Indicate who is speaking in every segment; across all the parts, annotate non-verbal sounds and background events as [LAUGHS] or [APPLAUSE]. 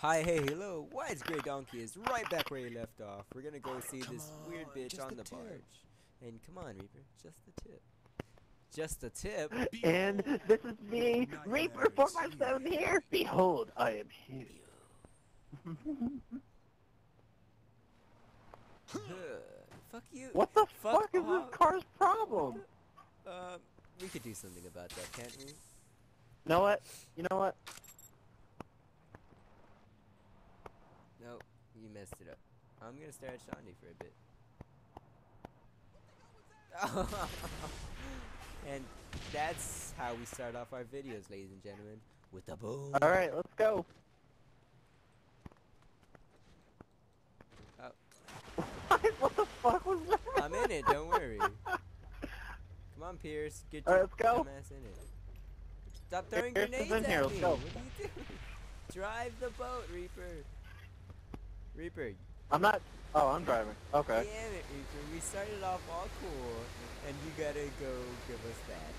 Speaker 1: Hi, hey, hello. Why is Grey Donkey is right back where he left off. We're gonna go see
Speaker 2: Come
Speaker 1: this weird bitch on
Speaker 2: the
Speaker 1: the barge. And come on, Reaper, just the tip. Just the tip.
Speaker 3: And this is me, Reaper 457 here. Behold, I am here. [LAUGHS]
Speaker 1: Fuck you.
Speaker 3: What the
Speaker 1: Fuck
Speaker 3: fuck is this car's problem?
Speaker 1: Um, we could do something about that, can't we?
Speaker 3: You know what? You know what?
Speaker 1: Nope, you messed it up. I'm gonna stare at Shaundi for a bit. [LAUGHS] and that's how we start off our videos, ladies and gentlemen, with a boom.
Speaker 3: Alright, let's go.
Speaker 1: Oh. [LAUGHS]
Speaker 3: what the fuck was that?
Speaker 1: I'm in it, don't worry. [LAUGHS] Come on, Pierce, get your
Speaker 3: right, let's go.
Speaker 1: dumbass in it. Stop throwing
Speaker 3: Pierce
Speaker 1: grenades
Speaker 3: in
Speaker 1: at
Speaker 3: here, let's
Speaker 1: me.
Speaker 3: go.
Speaker 1: What are you doing? Drive the boat, Reaper. Reaper,
Speaker 3: I'm not. Oh, I'm driving. Okay.
Speaker 1: Damn it, Reaper. We started off all cool, and you gotta go give us that.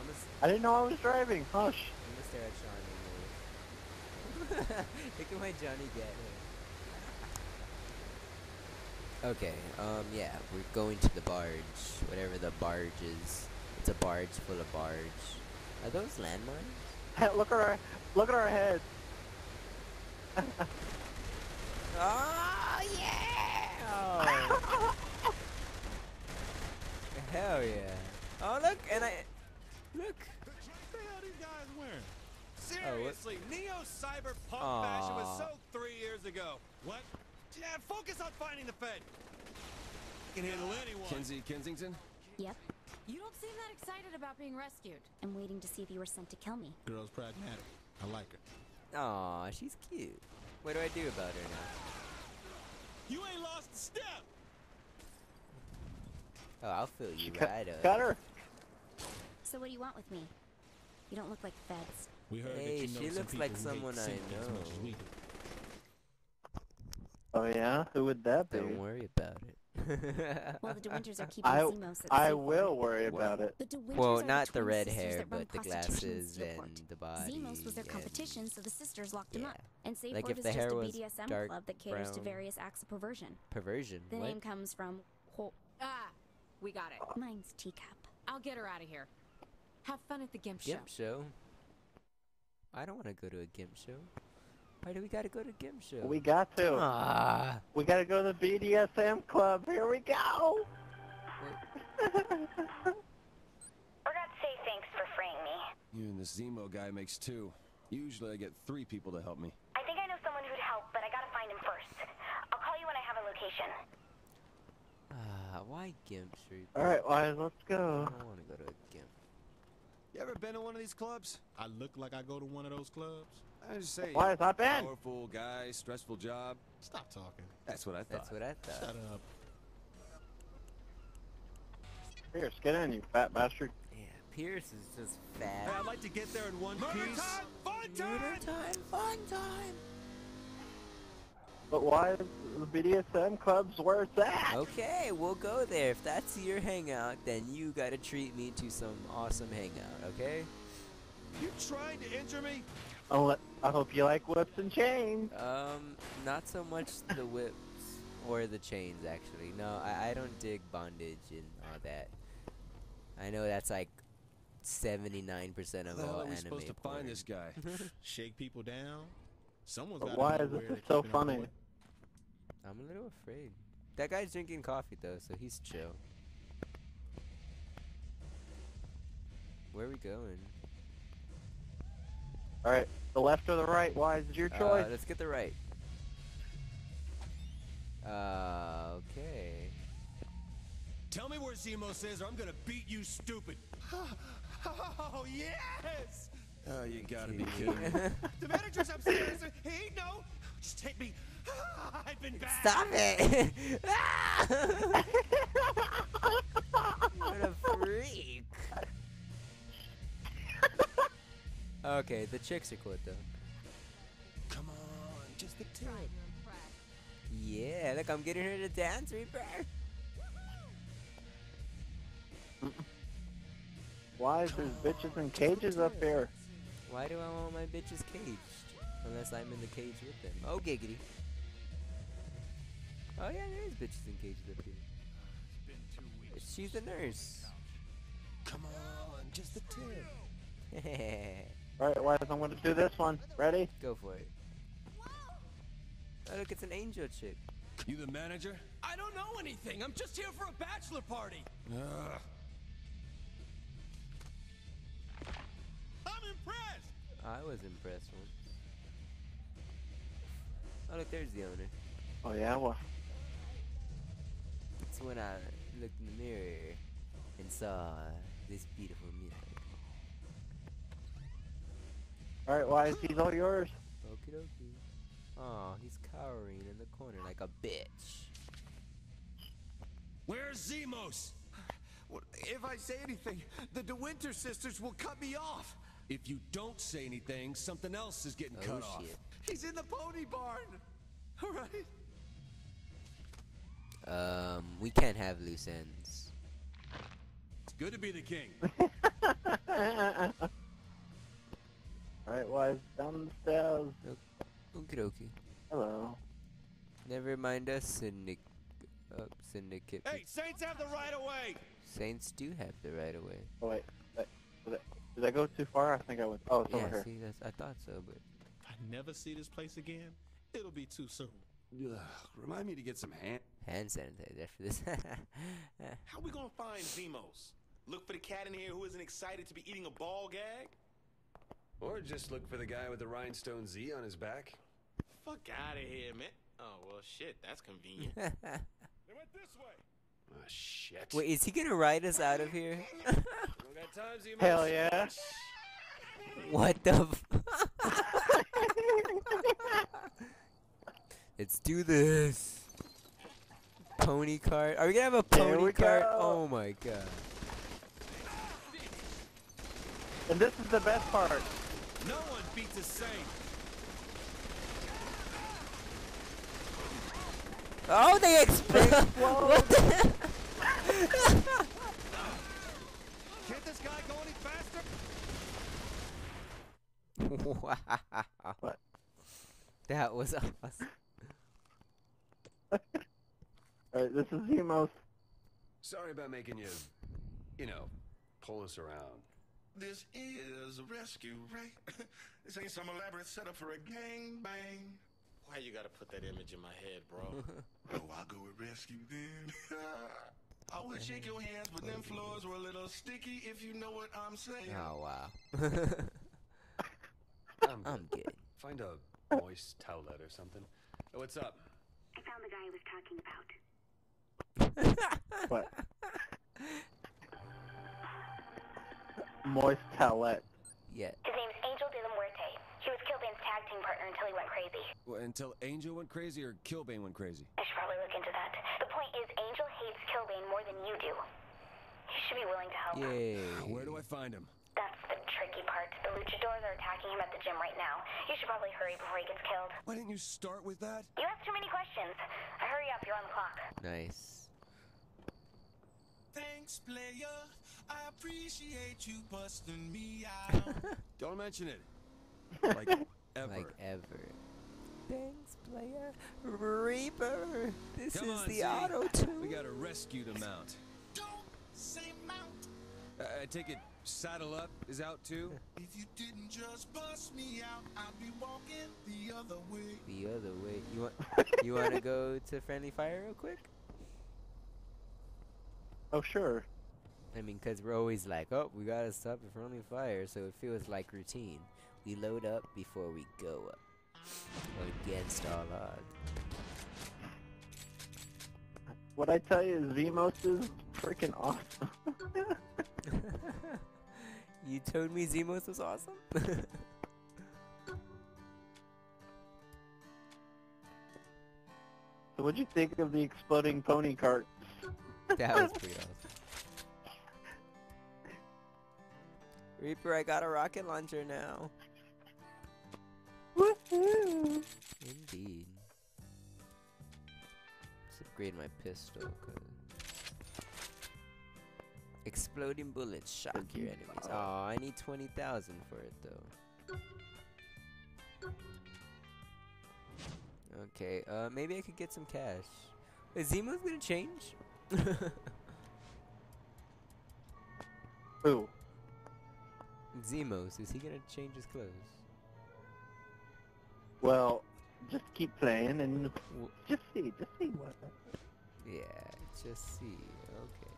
Speaker 1: I'm s-
Speaker 3: I didn't know I was driving. Hush.
Speaker 1: I'm gonna stare at Sean anymore. [LAUGHS] Look at my Johnny get here. Okay, um, yeah, we're going to the barge. Whatever the barge is. It's a barge full of barge. Are those landmines? [LAUGHS]
Speaker 3: look at our look at our heads.
Speaker 1: Oh, yeah! Oh. Hell yeah. Oh, look, and I... Look!
Speaker 2: Oh, what the hell these guys wearing?
Speaker 4: Seriously, Neo Cyberpunk
Speaker 1: Aw.
Speaker 4: fashion was so three years ago.
Speaker 2: What?
Speaker 4: Yeah, focus on finding the Fed.
Speaker 2: Can handle anyone.
Speaker 5: Kinzie Kensington?
Speaker 6: Yep.
Speaker 7: You don't seem that excited about being rescued.
Speaker 6: I'm waiting to see if you were sent to kill me.
Speaker 2: Girl's pragmatic. I like her.
Speaker 1: Aw, she's cute. What do I do about her now?
Speaker 2: You ain't lost a step.
Speaker 1: Oh, I'll fill you [LAUGHS]
Speaker 3: Cut-
Speaker 1: right up.
Speaker 3: Got her.
Speaker 6: So what do you want with me? You don't look like feds.
Speaker 2: We heard
Speaker 1: Hey,
Speaker 2: that you know
Speaker 1: she
Speaker 2: some
Speaker 1: looks like someone I
Speaker 2: sync as much as
Speaker 1: know.
Speaker 3: Oh yeah. Who would that be?
Speaker 1: Don't worry about it.
Speaker 6: Well, the [LAUGHS] DeWynters are keeping
Speaker 3: I
Speaker 6: Zimos
Speaker 3: I
Speaker 6: safe
Speaker 3: will worry about it.
Speaker 6: The
Speaker 1: well, not
Speaker 6: the,
Speaker 1: the red hair, but the glasses
Speaker 6: Steelport.
Speaker 1: and the body.
Speaker 6: Zimos was their competition, so the sisters locked him up. And Safe
Speaker 1: Like
Speaker 6: Word
Speaker 1: if
Speaker 6: is
Speaker 1: the
Speaker 6: just a BDSM
Speaker 1: dark
Speaker 6: club that caters to various acts of perversion.
Speaker 1: Perversion.
Speaker 6: The
Speaker 1: what?
Speaker 6: name comes from ho-
Speaker 7: Ah, we got it.
Speaker 6: mine's teacup.
Speaker 7: I'll get her out of here. Have fun at the Gimp show.
Speaker 1: Gimp show. I don't want to go to a Gimp show. Why do we gotta go to Gimp show?
Speaker 3: We got to.
Speaker 1: Ah.
Speaker 3: We gotta go to the BDSM club. Here we go. [LAUGHS]
Speaker 8: Forgot to say thanks for freeing me.
Speaker 5: You and this Zemo guy makes two. Usually I get three people to help me.
Speaker 8: I think I know someone who'd help, but I gotta find him first. I'll call you when I have a location.
Speaker 1: Ah, why Gimp Street?
Speaker 3: All right, Wise, let's
Speaker 1: I
Speaker 3: go.
Speaker 1: don't want to go to a Gimp.
Speaker 5: You ever been to one of these clubs?
Speaker 2: I look like I go to one of those clubs.
Speaker 5: I just say,
Speaker 3: Wise, hop in.
Speaker 5: powerful guy, stressful job.
Speaker 2: Stop talking.
Speaker 5: That's what I thought.
Speaker 1: That's what I thought.
Speaker 2: Shut up.
Speaker 3: Pierce, get in, you fat bastard.
Speaker 1: Yeah, Pierce is just
Speaker 4: Hey, I'd like to get there in one
Speaker 2: Murder
Speaker 4: piece.
Speaker 2: time! Fun time!
Speaker 1: time, fun time.
Speaker 3: But why is the BDSM club's where it's at?
Speaker 1: Okay, we'll go there. If that's your hangout, then you gotta treat me to some awesome hangout, okay?
Speaker 4: You trying to injure me?
Speaker 3: I'll let- I hope you like whips and chains.
Speaker 1: Um, not so much the whips or the chains, actually. No, I, I don't dig bondage and all that. I know that's like 79% of
Speaker 5: How the hell
Speaker 1: all
Speaker 5: are we
Speaker 1: anime
Speaker 5: supposed to
Speaker 1: porn.
Speaker 5: find this guy? [LAUGHS]
Speaker 2: Shake people down. Someone's
Speaker 3: But
Speaker 2: got
Speaker 3: why is this so funny?
Speaker 1: I'm a little afraid. That guy's drinking coffee though, so he's chill. Where are we going?
Speaker 3: All right, the left or the right? Wise is it your
Speaker 1: Uh,
Speaker 3: choice.
Speaker 1: let's get the right. Uh, okay.
Speaker 4: Tell me where Zimos is or I'm gonna beat you stupid. [LAUGHS] oh, yes!
Speaker 5: Oh, you gotta be kidding me. [LAUGHS]
Speaker 4: The manager's upstairs. He no. Just take me. [LAUGHS] I've been bad.
Speaker 1: Stop it! what a freak! Okay, the chicks are cool though.
Speaker 5: Come on, just the tip.
Speaker 1: Yeah, look, I'm getting her to dance, Reaper.
Speaker 3: Why is there bitches in cages up here?
Speaker 1: Why do I want my bitches caged? Unless I'm in the cage with them. Oh, giggity. Oh yeah, there is bitches in cages up here. She's a nurse.
Speaker 5: Come on, just a tip. [LAUGHS]
Speaker 3: Alright, Wise, I'm gonna do this one. Ready?
Speaker 1: Go for it. Oh look, it's an angel chick.
Speaker 5: You the manager?
Speaker 4: I don't know anything. I'm just here for a bachelor party.
Speaker 5: Ugh.
Speaker 2: I'm impressed.
Speaker 1: I was impressed once. Oh look, there's the owner.
Speaker 3: Oh yeah, well,
Speaker 1: It's when I looked in the mirror and saw this beautiful mirror.
Speaker 3: Alright, Wise, he's all yours.
Speaker 1: Okie dokie. Aw, he's cowering in the corner like a bitch.
Speaker 4: Where's Zimos?
Speaker 9: What- If I say anything, the DeWynter sisters will cut me off.
Speaker 4: If you don't say anything, something else is getting
Speaker 1: Oh
Speaker 4: cut off.
Speaker 1: shit.
Speaker 9: He's in the pony barn. All right.
Speaker 1: Um, we can't have loose ends.
Speaker 4: It's good to be the king. [LAUGHS] [LAUGHS]
Speaker 3: Alright, Wise, down the stairs.
Speaker 1: Okie dokie.
Speaker 3: Hello.
Speaker 1: Never mind us, syndic. Uh, syndicate.
Speaker 4: hey, Saints have the right of way.
Speaker 1: Saints do have the right of way.
Speaker 3: Oh wait, wait, did, I, did I go too far? I think I went. Oh, it's over
Speaker 1: Yeah,
Speaker 3: here.
Speaker 1: see, that's, I thought so, but
Speaker 2: If I never see this place again, it'll be too soon.
Speaker 5: Ugh, remind me to get some hand.
Speaker 1: hand sanitizer for this. [LAUGHS]
Speaker 10: How are we gonna find Zimos? Look for the cat in here who isn't excited to be eating a ball gag?
Speaker 5: Or just look for the guy with the rhinestone Z on his back.
Speaker 10: Fuck out of here, man. Oh, well, shit, that's convenient. [LAUGHS]
Speaker 4: They went this way.
Speaker 5: Oh, shit.
Speaker 1: Wait, is he gonna ride us out of here?
Speaker 5: Got time,
Speaker 3: Hell yeah.
Speaker 1: what the? F- [LAUGHS] Let's do this. Pony cart. Are we gonna have a pony
Speaker 3: we
Speaker 1: cart?
Speaker 3: go.
Speaker 1: Oh my god.
Speaker 3: And this is the best part.
Speaker 4: No one beats a saint.
Speaker 1: Oh, they explode! what the?
Speaker 4: Can't this guy go any faster?
Speaker 1: wow.
Speaker 3: What?
Speaker 1: That was awesome. [LAUGHS]
Speaker 3: Alright, this is the most.
Speaker 5: Sorry about making you, you know, pull us around.
Speaker 10: This is a rescue, right? [LAUGHS] this ain't some elaborate setup for a gang bang. Why you gotta put that image in my head, bro? [LAUGHS] oh, I'll go with rescue then. [LAUGHS] I would shake your hands, but them floors were a little sticky, if you know what I'm saying.
Speaker 1: Oh wow.
Speaker 5: I'm,
Speaker 1: I'm good.
Speaker 5: Find a moist towelette or something. Oh, what's up?
Speaker 8: I found the guy I was talking about.
Speaker 3: What? Moist towelette.
Speaker 1: Yeah.
Speaker 8: His name's Angel de la Muerte. He was Killbane's tag team partner until he went crazy.
Speaker 5: Well, until Angel went crazy or Killbane went crazy?
Speaker 8: I should probably look into that. The point is, Angel hates Killbane more than you do. He should be willing to help.
Speaker 1: Yay.
Speaker 5: Ah, where do I find him?
Speaker 8: That's the tricky part. The luchadors are attacking him at the gym right now. You should probably hurry before he gets killed.
Speaker 5: Why didn't you start with that?
Speaker 8: You asked too many questions. Hurry up, you're on the clock.
Speaker 1: Nice.
Speaker 9: Thanks, player. I appreciate you busting me [LAUGHS] out.
Speaker 5: Don't mention it. Like ever.
Speaker 1: Like ever. Thanks, player. Reaper. This
Speaker 5: Come
Speaker 1: is
Speaker 5: on,
Speaker 1: the
Speaker 5: Z.
Speaker 1: auto tune.
Speaker 5: We gotta rescue the mount.
Speaker 9: Don't say mount
Speaker 5: Uh, I take it Saddle Up is out too? [LAUGHS]
Speaker 9: if you didn't just bust me out. I'd be walking the other way.
Speaker 1: The other way. You want? [LAUGHS] you want to go to friendly fire real quick?
Speaker 3: Oh sure.
Speaker 1: I mean, cause we're always like, oh, we gotta stop at friendly fire, so it feels like routine. We load up before we go up. Against all odds.
Speaker 3: What I tell you, Zimos is freaking awesome. [LAUGHS]
Speaker 1: you told me Zimos was awesome? [LAUGHS]
Speaker 3: so what'd you think of the exploding pony cart?
Speaker 1: that was pretty [LAUGHS] awesome. Reaper, I got a rocket launcher now.
Speaker 3: Woohoo!
Speaker 1: Indeed. Let's upgrade my pistol, cause exploding bullets shock your enemies. Oh, I need twenty thousand for it though. Okay, uh, maybe I could get some cash. Is Zemo's gonna change? [LAUGHS]
Speaker 3: Who?
Speaker 1: Zimos, is he gonna change his clothes?
Speaker 3: Well, just keep playing and just see, just see what.
Speaker 1: Yeah, just see. Okay.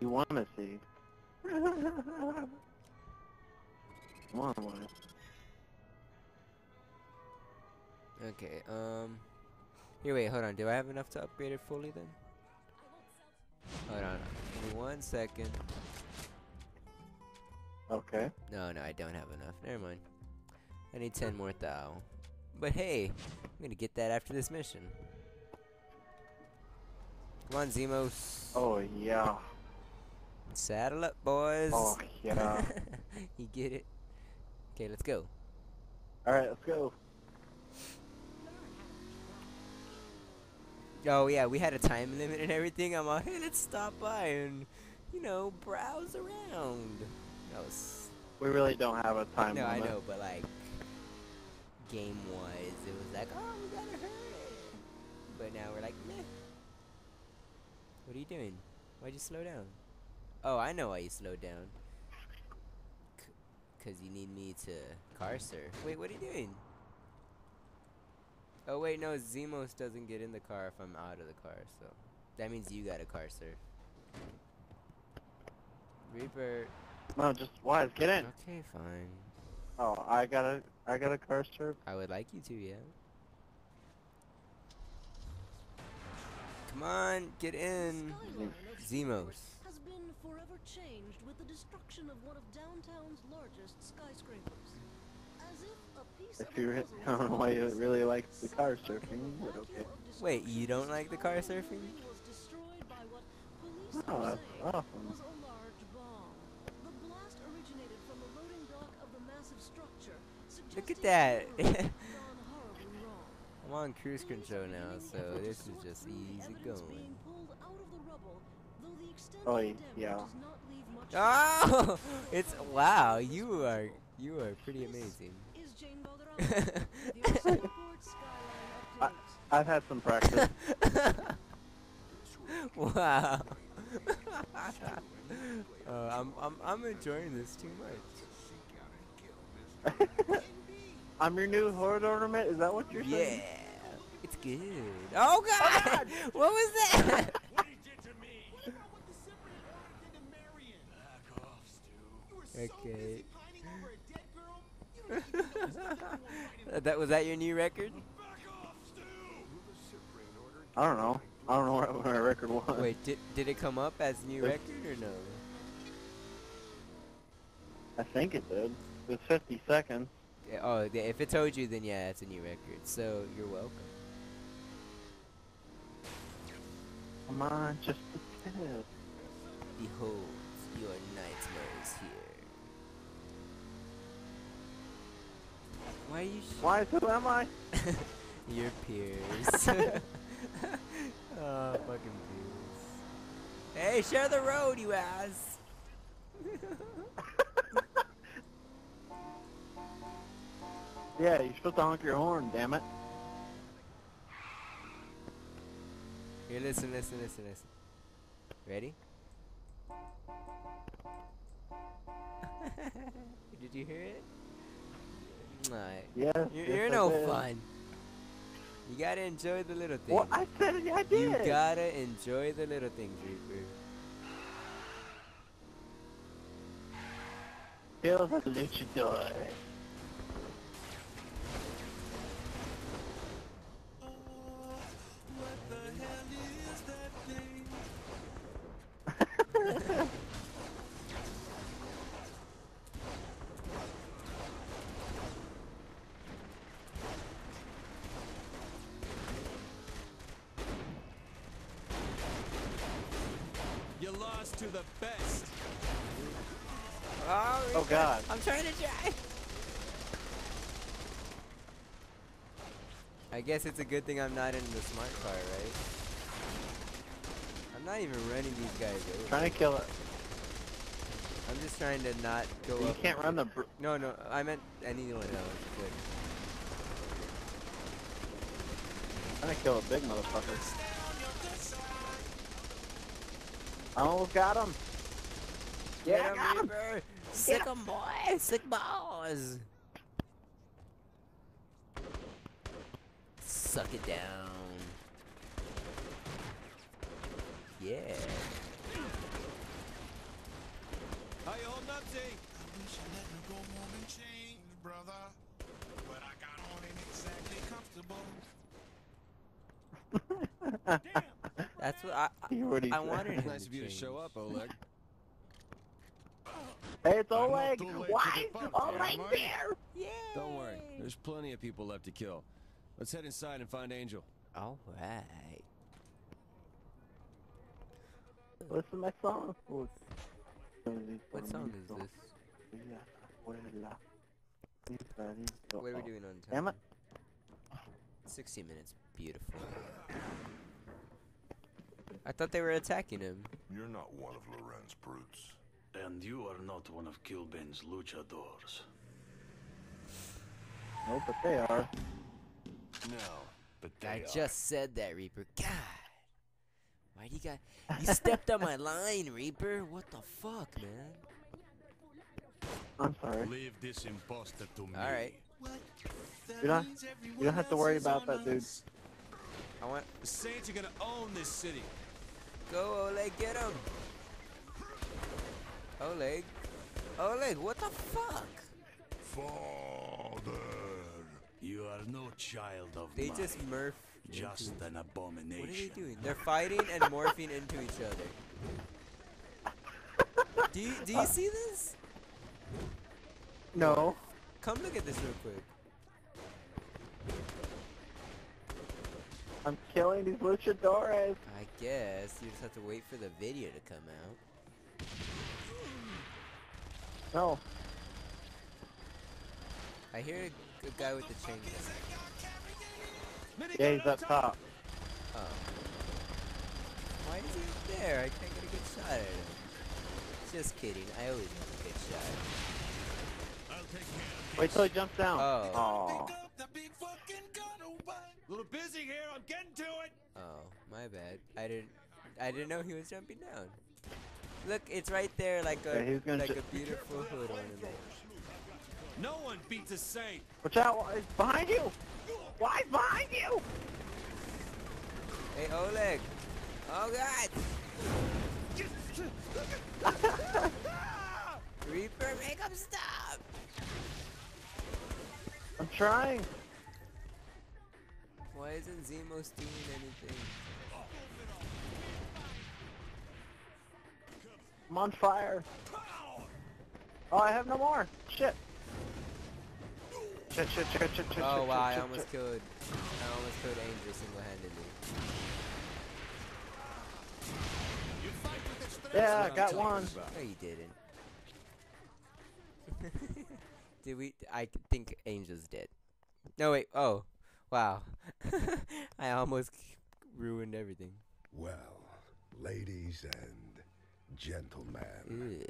Speaker 3: You want to see. Come on, Wyatt.
Speaker 1: Okay, um... Here, wait, hold on. Do I have enough to upgrade it fully then? Hold on. Give me one second.
Speaker 3: Okay.
Speaker 1: No, no, I don't have enough. Never mind. I need 10 more thou. But hey, I'm gonna get that after this mission. Come on, Zimos.
Speaker 3: Oh, yeah.
Speaker 1: Saddle up, boys.
Speaker 3: Oh, yeah. [LAUGHS]
Speaker 1: you get it? Okay, let's go.
Speaker 3: Alright, let's go.
Speaker 1: Oh yeah, we had a time limit and everything. I'm like, hey, let's stop by and, you know, browse around. That was
Speaker 3: We really don't have a time limit.
Speaker 1: no, I know, but like, game wise, it was like, oh, we gotta hurry. But now we're like, meh. What are you doing? Why'd you slow down? Oh, I know why you slowed down. C- Cause you need me to car surf. Wait, what are you doing? Oh wait, no, Zimos doesn't get in the car if I'm out of the car, so that means you got a car sir. Reaper.
Speaker 3: No, just Wise, get in.
Speaker 1: Okay, fine.
Speaker 3: Oh, I got a, I got a car sir.
Speaker 1: I would like you to, yeah. Come on, get in. Zimos.
Speaker 11: has been forever changed with the destruction of one of downtown's largest skyscrapers. If a piece
Speaker 3: If
Speaker 11: of
Speaker 3: you, [LAUGHS] I don't know why you really like the car surfing, but okay.
Speaker 1: Wait, you don't like the car surfing?
Speaker 11: was destroyed by what police
Speaker 3: Oh, that's awesome.
Speaker 11: was a large bomb. The blast originated from the loading dock of the massive structure,
Speaker 1: Look at that.
Speaker 11: terrorists had gone horribly wrong.
Speaker 1: I'm on cruise control now, so this is just easy going.
Speaker 11: being pulled out of the rubble, though the extent
Speaker 3: Oh,
Speaker 11: of
Speaker 3: y-
Speaker 11: damage
Speaker 3: yeah.
Speaker 11: does not leave much
Speaker 1: Oh, it's wow. You are you are pretty amazing.
Speaker 11: is Jane Valderrama. [LAUGHS] the Austin Airport skyline
Speaker 3: I,
Speaker 11: update.
Speaker 3: I've had some practice. [LAUGHS]
Speaker 1: wow. uh, [LAUGHS] I'm I'm I'm enjoying this too much.
Speaker 3: I'm your new horde ornament. Is that what you're
Speaker 1: Yeah,
Speaker 3: saying?
Speaker 1: it's good. Oh God! what was that? okay. [LAUGHS] that was that your new record?
Speaker 3: I don't know. I don't know what my record was.
Speaker 1: Wait, did did it come up as new record or no?
Speaker 3: I think it did. It was 50 seconds.
Speaker 1: Yeah, oh, if it told you, then yeah, it's a new record. So you're welcome.
Speaker 3: Come on, just a.
Speaker 1: Behold, your nightmare is here. Why are you? Sh-
Speaker 3: Why? Who am I? [LAUGHS]
Speaker 1: your peers. [LAUGHS] oh, fucking peers. Hey, share the road, you ass. [LAUGHS]
Speaker 3: Yeah, you're supposed to honk your horn, damn it.
Speaker 1: Here, listen, listen, listen, listen. Ready? Did you hear it? Nah,
Speaker 3: Yes,
Speaker 1: You're,
Speaker 3: yes,
Speaker 1: you're no
Speaker 3: did.
Speaker 1: fun. You gotta enjoy the little things.
Speaker 3: Well, I said it, I
Speaker 1: You gotta enjoy the little things, Reaper.
Speaker 3: Feels like a luchador.
Speaker 1: Guess it's a good thing I'm not in the smart car, right? I'm not even running these guys over.
Speaker 3: Trying to kill it.
Speaker 1: I'm just trying to not go up.
Speaker 3: You
Speaker 1: up.
Speaker 3: can't run the. Br-
Speaker 1: No, no, I meant anyone else. But
Speaker 3: Trying to kill a big motherfucker. I almost got him.
Speaker 1: Get
Speaker 3: Yeah, I
Speaker 1: him,
Speaker 3: got him.
Speaker 1: Reaper! Sick 'em, boy! Sick balls! Suck it down. Yeah.
Speaker 4: How you holding up, Z?
Speaker 9: I wish I let me go more than change, brother. What I got on ain't exactly comfortable. [LAUGHS]
Speaker 1: That's what I. I,
Speaker 3: what he
Speaker 1: I wanted him
Speaker 5: Nice
Speaker 1: to
Speaker 5: of you to
Speaker 1: change.
Speaker 5: show up, Oleg.
Speaker 3: Hey, it's Oleg.
Speaker 10: too late to
Speaker 3: Why?
Speaker 10: the party,
Speaker 3: Oleg
Speaker 10: am I?
Speaker 3: there.
Speaker 1: Yeah.
Speaker 5: Don't worry. There's plenty of people left to kill. Let's head inside and find Angel.
Speaker 1: All right.
Speaker 3: Listen to my song.
Speaker 1: What song is this? What are we doing on time?
Speaker 3: Damn it.
Speaker 1: 60 minutes. Beautiful. I thought they were attacking him.
Speaker 10: You're not one of Loren's brutes.
Speaker 12: And you are not one of Killbane's luchadors.
Speaker 3: No, but they are.
Speaker 12: No, but they
Speaker 1: I
Speaker 12: are.
Speaker 1: just said that, Reaper. God. Why do you got... You stepped on my [LAUGHS] line, Reaper. What the fuck, man?
Speaker 3: I'm sorry.
Speaker 12: Leave this imposter to me.
Speaker 1: Alright.
Speaker 3: You don't, you don't have to worry about that, dude.
Speaker 1: I want...
Speaker 4: The Saints are gonna own this city.
Speaker 1: Go, Oleg, get him! Oleg. Oleg, what the fuck?
Speaker 10: Father.
Speaker 12: You are no child of
Speaker 1: They
Speaker 12: mine.
Speaker 1: just murph...
Speaker 12: Just
Speaker 1: into-
Speaker 12: an
Speaker 1: What are
Speaker 12: abomination.
Speaker 1: they doing? They're fighting and morphing into each other. Do you, do you uh. see this?
Speaker 3: No.
Speaker 1: Come look at this real quick.
Speaker 3: I'm killing these luchadores.
Speaker 1: I guess you just have to wait for the video to come out.
Speaker 3: No.
Speaker 1: I hear a, a guy with the chain gun.
Speaker 3: Yeah, he's up top.
Speaker 1: Oh. Why is he there? I can't get a good shot at him. Just kidding. I always have a good shot.
Speaker 12: I'll take care
Speaker 3: Wait till he jumps down.
Speaker 1: Oh.
Speaker 3: Aw.
Speaker 4: A little busy here. I'm getting to it.
Speaker 1: Oh, my bad. I didn't. I didn't know he was jumping down. Look, it's right there, like a
Speaker 3: Yeah, he was gonna
Speaker 1: like a beautiful hood on him.
Speaker 4: No one beats a Saint.
Speaker 3: Watch out! It's behind you! Why behind you?
Speaker 1: Hey, Oleg. Oh God. [LAUGHS] Reaper, make him stop.
Speaker 3: I'm trying.
Speaker 1: Why isn't Zimos doing anything?
Speaker 3: I'm on fire. Oh, I have no more. Shit. Shit, shit, shit, shit, shit, shit,
Speaker 1: Oh
Speaker 3: shit,
Speaker 1: wow, I
Speaker 3: shit,
Speaker 1: almost
Speaker 3: shit.
Speaker 1: killed. I almost killed Angel single-handedly.
Speaker 3: Yeah, I got one.
Speaker 5: about.
Speaker 1: No, you didn't. [LAUGHS] Did we? I think Angel's dead. No wait. Oh, wow. [LAUGHS] I almost ruined everything.
Speaker 13: Well, ladies and gentlemen,
Speaker 1: Ugh.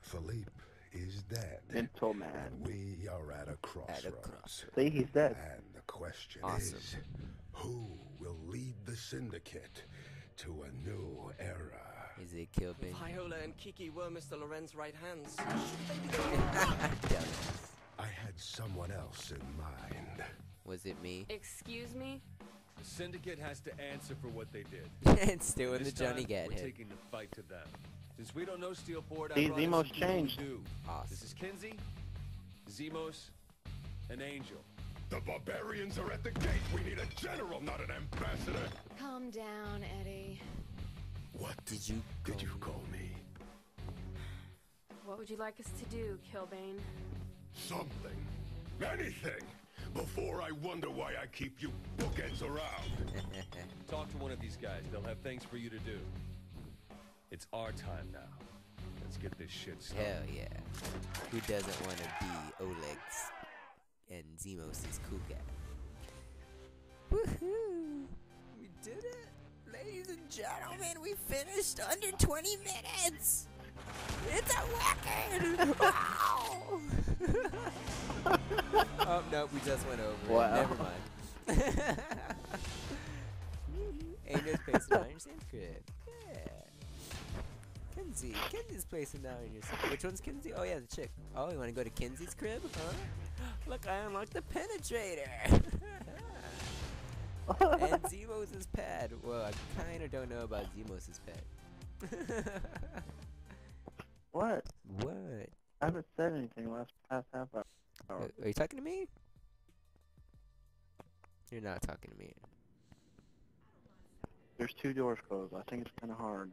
Speaker 13: Philippe is dead.
Speaker 3: Mental Gentleman.
Speaker 13: We are at a crossroads.
Speaker 1: crossroads.
Speaker 3: See, he's dead.
Speaker 13: And the question
Speaker 1: Awesome.
Speaker 13: is, who will lead the syndicate to a new era?
Speaker 1: Is it Kill Kilbin?
Speaker 14: Viola and Kiki were Mr. Loren's right hands. [LAUGHS]
Speaker 13: I had someone else in mind.
Speaker 1: Was it me?
Speaker 7: Excuse me?
Speaker 15: The syndicate has to answer for what they did. [LAUGHS]
Speaker 1: it's doing the Johnny
Speaker 15: time,
Speaker 1: Gat
Speaker 15: We're
Speaker 1: head.
Speaker 15: taking the fight to them. Since we don't know Steelport, I
Speaker 3: See,
Speaker 15: brought in
Speaker 3: Zemo's
Speaker 15: some
Speaker 3: changed.
Speaker 1: Awesome.
Speaker 15: This is Kinzie, Zimos, and Angel.
Speaker 13: The barbarians are at the gate. We need a general, not an ambassador.
Speaker 7: Calm down, Eddie.
Speaker 13: What
Speaker 1: Did you?
Speaker 13: did you call me?
Speaker 7: What would you like us to do, Killbane?
Speaker 13: Something. Anything. Before I wonder why I keep you bookends around. [LAUGHS]
Speaker 15: Talk to one of these guys. They'll have things for you to do. It's our time now. Let's get this shit started.
Speaker 1: Hell yeah. Who doesn't want to be Oleg's and Zimos' cool guy? Woohoo! We did it! Ladies and gentlemen, we finished under 20 minutes! It's a record! Wow! [LAUGHS] oh, no, we just went over. it.
Speaker 3: Wow.
Speaker 1: Never mind. [LAUGHS] Angel's placing down your Sam's crib. Kinzie. Kinzie's placing down in your Sam. Which one's Kinzie? Oh, yeah, the chick. Oh, you want to go to Kinzie's crib? Huh? Look, I unlocked the penetrator. [LAUGHS] and Zimos' pad. Well, I kind of don't know about Zimos' pad. [LAUGHS]
Speaker 3: What?
Speaker 1: what?
Speaker 3: I haven't said anything last past half hour.
Speaker 1: Uh, Are you talking to me? You're not talking to me.
Speaker 3: There's two doors closed. I think it's kind of hard.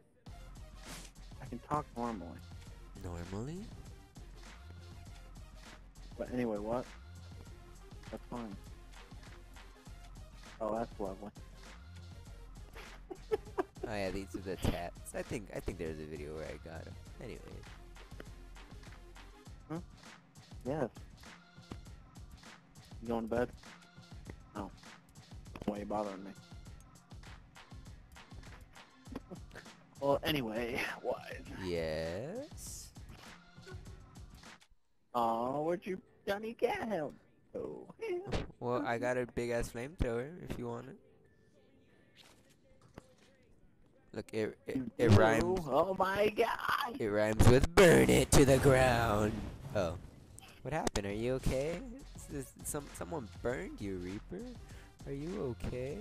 Speaker 3: I can talk normally.
Speaker 1: Normally?
Speaker 3: But anyway, what? That's fine. Oh, that's lovely. [LAUGHS]
Speaker 1: Oh yeah, these are the tats. I think I think there's a video where I got them. Anyway. Huh?
Speaker 3: Yes. You going to bed? No. Why are you bothering me? Well, anyway, wise.
Speaker 1: Yes.
Speaker 3: Oh, where'd you, Johnny Gat help? Oh.
Speaker 1: Well, I got a big ass flamethrower if you want it. Look, it it, it rhymes.
Speaker 3: Oh my god!
Speaker 1: It rhymes with burn it to the ground. Oh, what happened? Are you okay? Is, is some someone burned you, Reaper? Are you okay?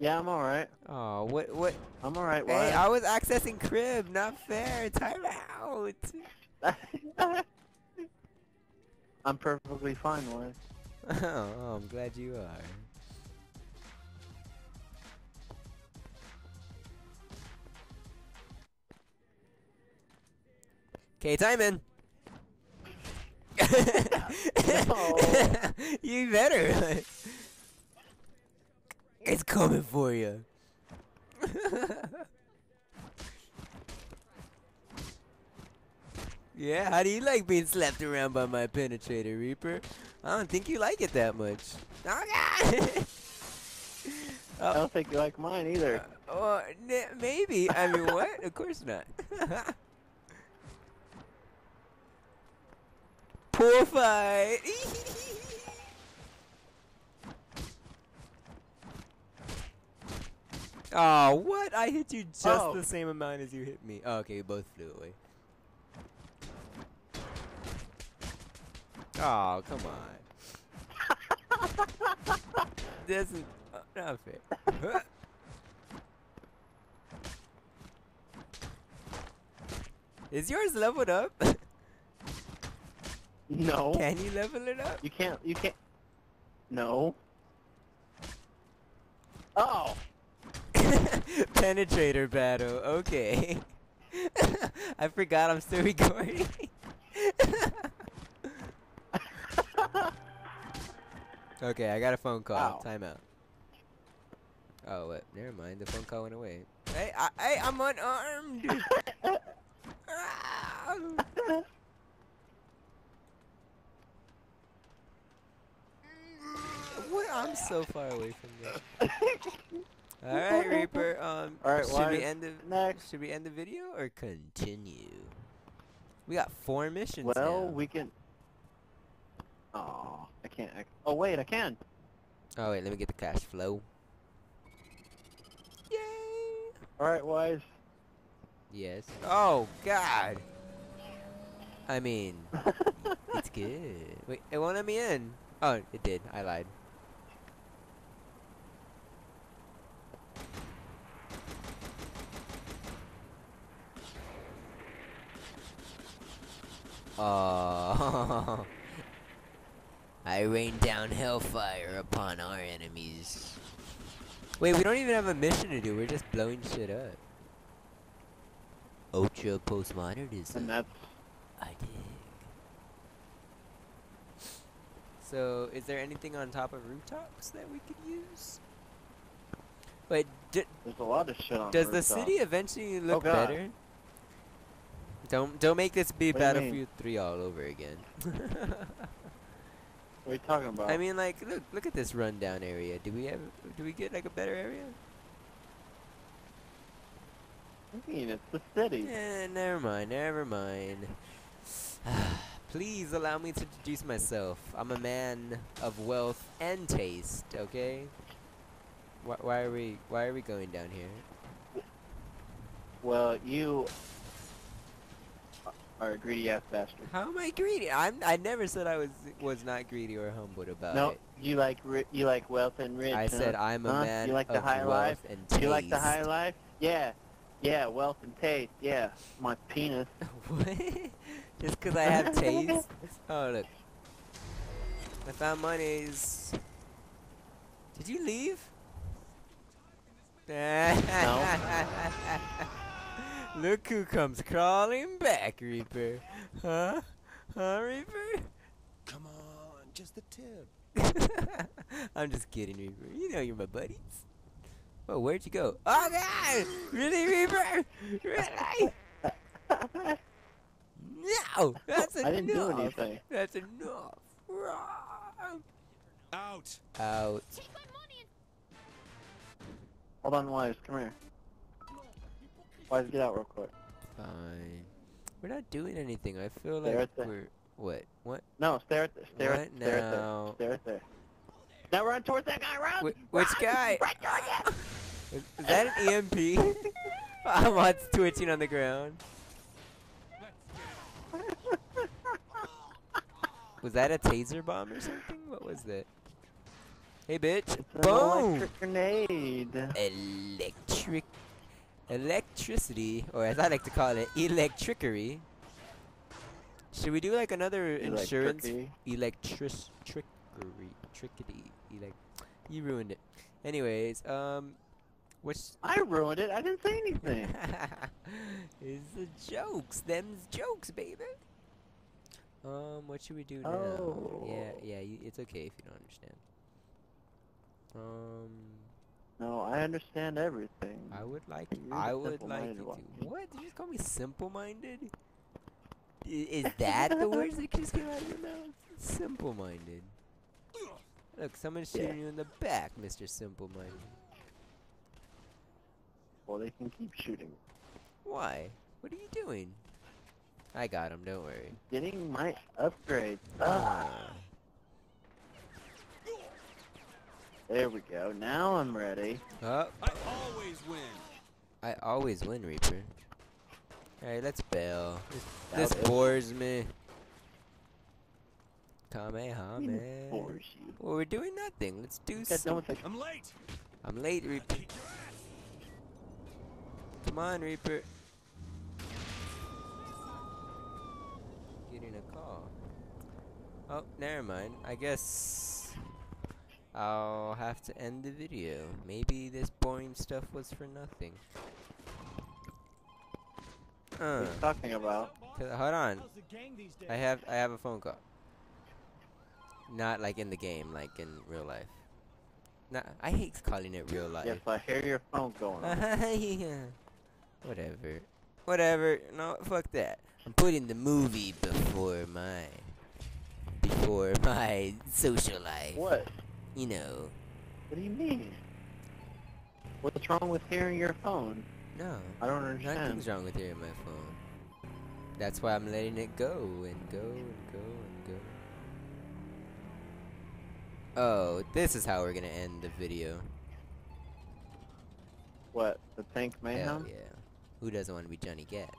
Speaker 3: Yeah, I'm alright.
Speaker 1: Oh, what what?
Speaker 3: I'm alright, why? Hey.
Speaker 1: I was accessing crib. Not fair. Time out. [LAUGHS]
Speaker 3: I'm perfectly fine, why? [LAUGHS]
Speaker 1: oh, I'm glad you are. Okay, time in. [LAUGHS] you better. It's coming for you. [LAUGHS] yeah, how do you like being slapped around by my penetrator, Reaper? I don't think you like it that much. Oh, [LAUGHS] God!
Speaker 3: I don't think you like mine either.
Speaker 1: Oh, n- maybe. I mean, [LAUGHS] what? Of course not. Poor fight. Oh, what? I hit you just
Speaker 3: Oh.
Speaker 1: the same amount as you hit me. Oh, okay, we both flew away. Oh, come on. [LAUGHS] this is uh, not fair. [LAUGHS] Is yours leveled up? [LAUGHS]
Speaker 3: No.
Speaker 1: Can you level it up?
Speaker 3: You can't. You can't. No. Oh. [LAUGHS]
Speaker 1: Penetrator battle. Okay. [LAUGHS] I forgot I'm still [LAUGHS] recording. okay, I got a phone call.
Speaker 3: Wow.
Speaker 1: Time out. Oh, what? Never mind. The phone call went away. Hey, I, hey, I'm unarmed. What? I'm so far away from that. All right, [LAUGHS] Reaper. Um,
Speaker 3: All right,
Speaker 1: should
Speaker 3: why-
Speaker 1: we end the
Speaker 3: next.
Speaker 1: Should we end the video or continue? We got four missions
Speaker 3: Well,
Speaker 1: now.
Speaker 3: we can. Oh, I can't. I... Oh wait, I can.
Speaker 1: Oh wait, let me get the cash flow. Yay!
Speaker 3: All right, wise.
Speaker 1: Yes. Oh God. I mean, [LAUGHS] it's good. Wait, it won't let me in. Oh, it did. I lied. Oh. [LAUGHS] I rain down hellfire upon our enemies. Wait, we don't even have a mission to do. We're just blowing shit up. Ultra postmodernism.
Speaker 3: And that's.
Speaker 1: I dig. So, is there anything on top of rooftops that we could use? Wait, d-
Speaker 3: There's a lot of shit on.
Speaker 1: does the
Speaker 3: rooftop.
Speaker 1: city eventually look
Speaker 3: Oh,
Speaker 1: better? Don't don't make this be
Speaker 3: What do you mean?
Speaker 1: Battlefield 3 all over again. [LAUGHS]
Speaker 3: What are you talking about?
Speaker 1: I mean, like, look look at this rundown area. Do we have do we get like a better area?
Speaker 3: I mean, it's the city.
Speaker 1: Eh, never mind, never mind. [SIGHS] Please allow me to introduce myself. I'm a man of wealth and taste, okay? Why, why are we why are we going down here?
Speaker 3: Well, you are a greedy ass bastard.
Speaker 1: How am I greedy? I'm I never said I was was not greedy or humbled about
Speaker 3: No,
Speaker 1: it.
Speaker 3: you like ri- you like wealth and rich.
Speaker 1: I
Speaker 3: huh?
Speaker 1: said I'm a
Speaker 3: Huh?
Speaker 1: man
Speaker 3: You like the high life.
Speaker 1: and
Speaker 3: You like the high life? Yeah, yeah, wealth and taste. Yeah, my penis. [LAUGHS]
Speaker 1: what? Just because I have [LAUGHS] taste? Oh look, I found monies. Did you leave? [LAUGHS] Look who comes crawling back, Reaper. Huh? Huh, Reaper?
Speaker 5: Come on, just a tip. [LAUGHS]
Speaker 1: I'm just kidding, Reaper. You know you're my buddies. Oh, where'd you go? Oh, God! Really, Reaper? Really? No! That's enough!
Speaker 3: I didn't do anything.
Speaker 1: That's enough. Run.
Speaker 15: Out.
Speaker 1: Out.
Speaker 3: Hold on, Wise. Come here. Wise, get out real quick.
Speaker 1: Fine. We're not doing anything. I feel
Speaker 3: Stare
Speaker 1: like
Speaker 3: the-
Speaker 1: we're... What? What?
Speaker 3: No, stare at the, stare
Speaker 1: What
Speaker 3: at, stare at
Speaker 1: now?
Speaker 3: there. Stare at there. Now run towards that guy. Run.
Speaker 1: Wh- which
Speaker 3: Run!
Speaker 1: guy?
Speaker 3: Run towards him. [LAUGHS]
Speaker 1: Is, that an EMP? Ahmad's [LAUGHS] twitching on the ground. [LAUGHS] Was that a taser bomb or something? What was that? Hey, bitch.
Speaker 3: An
Speaker 1: Boom!
Speaker 3: electric grenade.
Speaker 1: Electric. Electricity, or as I like to call it, electrickery. Should we do like another insurance?
Speaker 3: Electricy.
Speaker 1: Electric. Trickery. Trickety. Elec. You ruined it. Anyways, um. What's.
Speaker 3: I ruined it. I didn't say anything. [LAUGHS]
Speaker 1: it's the jokes. Them's jokes, baby. Um, what should we do now?
Speaker 3: Oh.
Speaker 1: Yeah, yeah, you, it's okay if you don't understand. Um,
Speaker 3: no, I understand everything.
Speaker 1: I would like, I would like you
Speaker 3: one.
Speaker 1: to. What? Did you just call me simple-minded? Is that the words that just came out of your mouth? Simple-minded. Look, someone's
Speaker 3: Yeah.
Speaker 1: shooting you in the back, Mr. Simple-minded.
Speaker 3: Well, they can keep shooting.
Speaker 1: Why? What are you doing? I got him. Don't worry.
Speaker 3: Getting my upgrade.
Speaker 1: Ah.
Speaker 3: There we go. Now I'm ready.
Speaker 15: I always win.
Speaker 1: I always win, Reaper. Alright, let's bail. This, this
Speaker 3: Doubt it.
Speaker 1: bores me. Kamehameha.
Speaker 3: Bores you.
Speaker 1: Well, we're doing nothing. Let's do
Speaker 3: Got done with
Speaker 1: something.
Speaker 15: I'm late.
Speaker 1: I'm late, Reaper. Come on, Reaper. Getting a call. Oh, never mind. I guess I'll have to end the video. Maybe this boring stuff was for nothing.
Speaker 3: What are
Speaker 1: Uh,
Speaker 3: you talking about?
Speaker 1: 'cause- hold on. I have I have a phone call. Not like in the game, like in real life. Nah, I hate calling it real life.
Speaker 3: Yes, I hear your phone going [LAUGHS]
Speaker 1: yeah. Whatever. Whatever. No, fuck that. I'm putting the movie before my before my social life.
Speaker 3: What?
Speaker 1: You know.
Speaker 3: What do you mean? What's wrong with hearing your phone?
Speaker 1: No.
Speaker 3: I don't understand.
Speaker 1: Nothing's wrong with hearing my phone. That's why I'm letting it go and go and go and go. Oh, this is how we're gonna end the video.
Speaker 3: What? The Tank mayhem?
Speaker 1: Hell yeah. Who doesn't want to be Johnny Gat?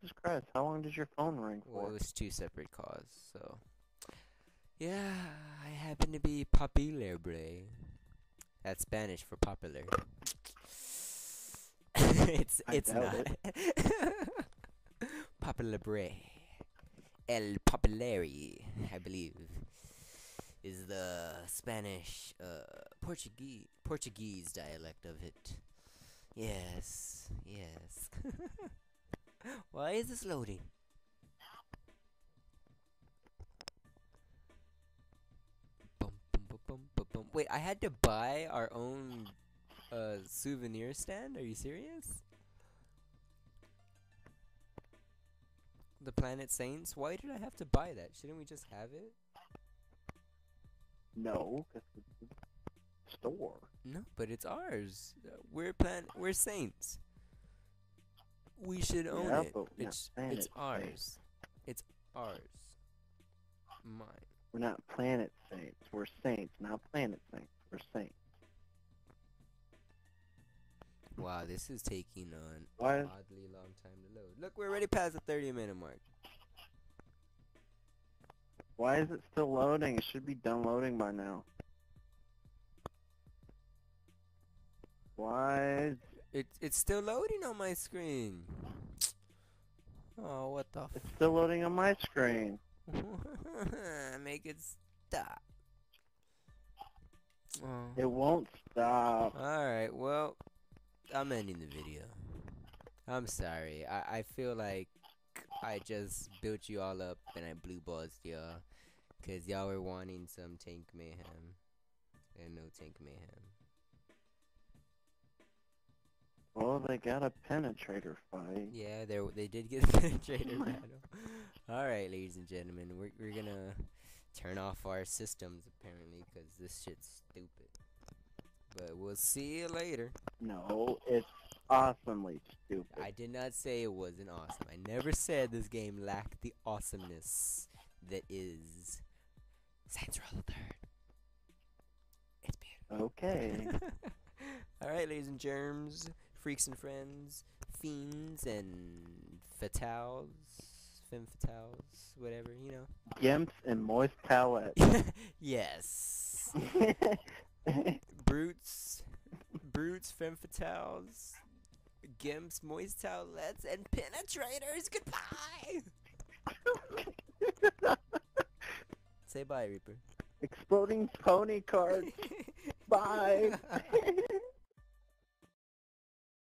Speaker 3: Jesus Christ, how long did your phone ring for?
Speaker 1: Well, it was two separate calls, so. Yeah, I happen to be popular, bre. That's Spanish for popular. [LAUGHS] it's
Speaker 3: I
Speaker 1: it's not. [LAUGHS] popular bre. El populari, I believe, is the Spanish uh, Portuguese Portuguese dialect of it. Yes, yes. [LAUGHS] Why is this loading? Wait, I had to buy our own uh, souvenir stand? Are you serious? The Planet Saints? Why did I have to buy that? Shouldn't we just have it?
Speaker 3: No, 'cause it's a store.
Speaker 1: No, but it's ours. Uh, We're plan. We're saints. We should own
Speaker 3: Yeah,
Speaker 1: it.
Speaker 3: but we're not
Speaker 1: It's it's
Speaker 3: it's
Speaker 1: ours. It's ours. Mine.
Speaker 3: We're not planet saints. We're saints, not planet saints. We're saints.
Speaker 1: Wow, this is taking an
Speaker 3: Why-
Speaker 1: oddly long time to load. Look, we're already past the 30 minute mark.
Speaker 3: Why is it still loading? It should be done loading by now. Why?
Speaker 1: It, it's still loading on my screen. Oh, what the
Speaker 3: It's still loading on my screen. [LAUGHS]
Speaker 1: Make it stop. Oh.
Speaker 3: It won't stop.
Speaker 1: Alright, well, I'm ending the video. I'm sorry. I, I feel like I just built you all up and I blue balls y'all. Because y'all were wanting some tank mayhem. And no tank mayhem.
Speaker 3: Well, they got a penetrator fight.
Speaker 1: Yeah, they they did get a [LAUGHS] penetrator [LAUGHS] battle. All right, ladies and gentlemen, we're we're gonna turn off our systems apparently because this shit's stupid. But we'll see you later.
Speaker 3: No, it's awesomely stupid.
Speaker 1: I did not say it wasn't awesome. I never said this game lacked the awesomeness that is Saints Row the Third. It's beautiful.
Speaker 3: Okay. [LAUGHS]
Speaker 1: All right, ladies and germs, freaks and friends, fiends and fatales, femme fatales, whatever, you know.
Speaker 3: Gimps and moist palette. [LAUGHS]
Speaker 1: yes. [LAUGHS] Brutes, brutes, femme fatales, gimps, moist towelettes, and penetrators. Goodbye. [LAUGHS] Say bye, Reaper.
Speaker 3: Exploding pony carts. Bye.